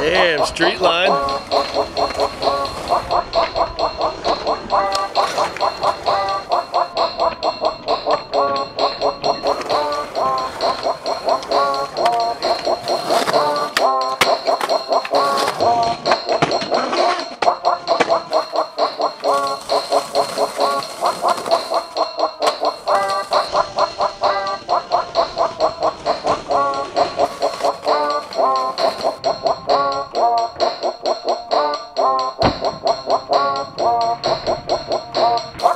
Damn, street line. ¡Oh! ¡Oh!